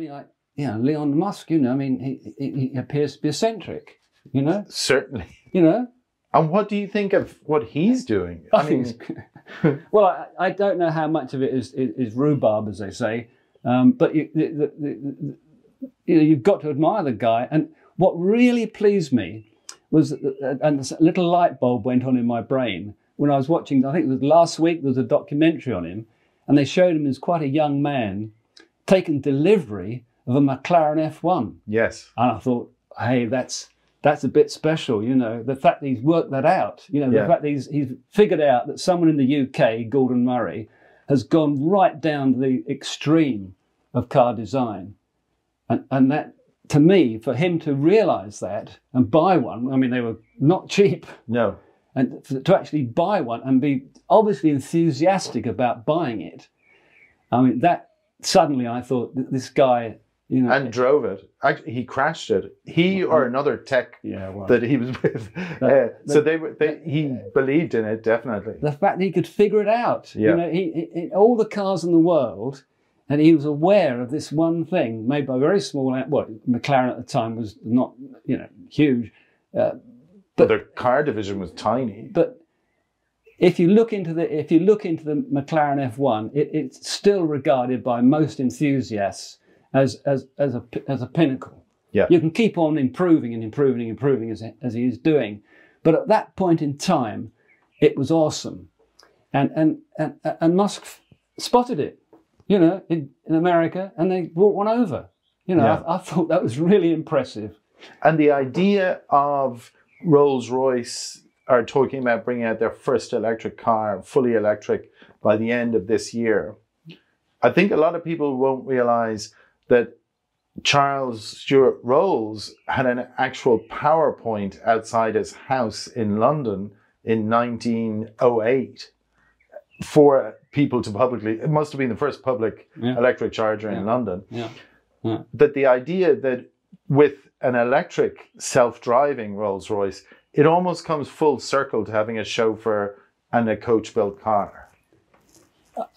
mean, like, you know, Elon Musk, you know, I mean, he, he, he appears to be eccentric, you know, Certainly. you know. And what do you think of what he's doing? I think it's- well, I, I don't know how much of it is, is, is rhubarb, as they say, um, but you, the, the, the, you know, you've got to admire the guy. And what really pleased me was, that- and this little light bulb went on in my brain when I was watching. I think it was last week. There was a documentary on him, and they showed him as quite a young man taking delivery of a McLaren F1. yes. And I thought, hey, that's that's a bit special, you know. The fact that he's worked that out, you know, the Yeah. fact that he's he's figured out that someone in the UK, Gordon Murray, has gone right down to the extreme of car design, and and that to me, for him to realise that and buy one, I mean, they were not cheap, No. and to actually buy one and be obviously enthusiastic about buying it, I mean, that suddenly I thought this guy, you know, And drove it. Actually, he crashed it. He or another tech yeah, well, that he was with. Uh, so they were. They, he believed in it definitely. the fact that he could figure it out. Yeah. You know, he, he, all the cars in the world, and he was aware of this one thing made by a very small. Well, McLaren at the time was not, you know, huge, uh, But their car division was tiny. but if you look into the if you look into the McLaren F1, it, it's still regarded by most enthusiasts as as as a as a pinnacle. Yeah. You can keep on improving and improving and improving as as he is doing, but at that point in time, it was awesome, and and and, and Musk spotted it, you know, in, in America, and they brought one over. You know, Yeah. I, I thought that was really impressive. And the idea of Rolls Royce are talking about bringing out their first electric car, fully electric, by the end of this year. I think a lot of people won't realize that Charles Stewart Rolls had an actual PowerPoint outside his house in London in 1908 for people to publicly, it must have been the first public Yeah. electric charger in Yeah. London Yeah. that the idea that with an electric self-driving Rolls Royce, it almost comes full circle to having a chauffeur and a coach-built car.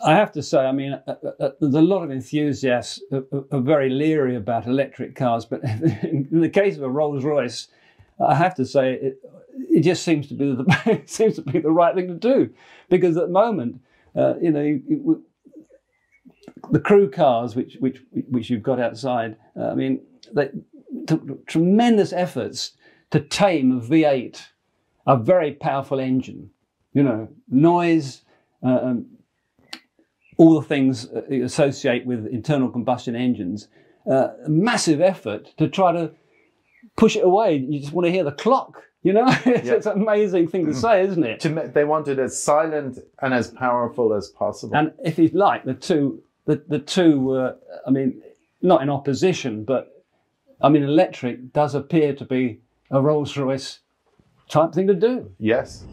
I have to say, I mean, uh, uh, uh, there's a lot of enthusiasts are, very leery about electric cars, but in the case of a Rolls Royce, I have to say it, it just seems to be the it seems to be the right thing to do, because at the moment, uh, you know, you- the Crewe cars which which which you've got outside, uh, I mean, they took tremendous efforts to tame a V8, a very powerful engine, you know, noise. Uh, um, all the things uh, you associate with internal combustion engines, uh, massive effort to try to push it away. You just want to hear the clock, you know? it's, Yeah. it's an amazing thing to say, isn't it? They want it as silent and as powerful as possible. And if you like, the two, the, the two, uh, I mean, not in opposition, but I mean, electric does appear to be a Rolls Royce type thing to do. yes.